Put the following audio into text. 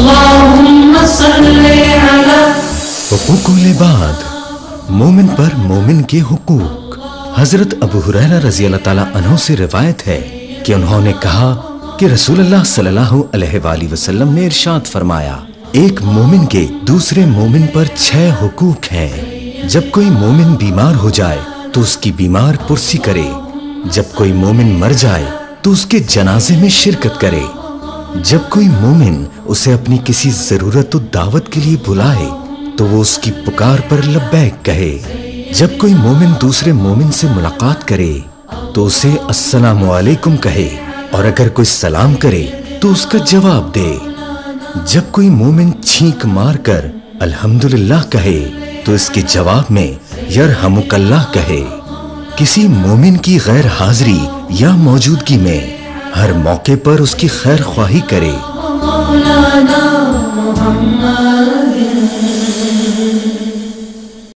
अल्लाहुम्मा सल्ली हुकूकुल-ए-बाद मोमिन पर मोमिन के हुकूक। हज़रत अबू हुरैरा रज़ी अल्लाह ताला अन्हो से रिवायत है कि उन्होंने कहा कि रसूलुल्लाह सल्लल्लाहु अलैहि वसल्लम ने इरशाद फरमाया, एक मोमिन के दूसरे मोमिन पर छह हुकूक हैं। जब कोई मोमिन बीमार हो जाए तो उसकी बीमार पुरसी करे। जब कोई मोमिन मर जाए तो उसके जनाजे में शिरकत करे। जब कोई मोमिन उसे अपनी किसी ज़रूरत दावत के लिए बुलाए तो वो उसकी पुकार पर लब्बैक कहे। जब कोई मोमिन दूसरे मोमिन से मुलाकात करे तो उसे अस्सलाम कहे, और अगर कोई सलाम करे तो उसका जवाब दे। जब कोई मोमिन छींक मारकर अल्हम्दुलिल्लाह कहे तो इसके जवाब में, यरहमुकल्लाह कहे, किसी मोमिन की गैर हाजिरी या मौजूदगी में हर मौके पर उसकी खैर ख्वाही करे।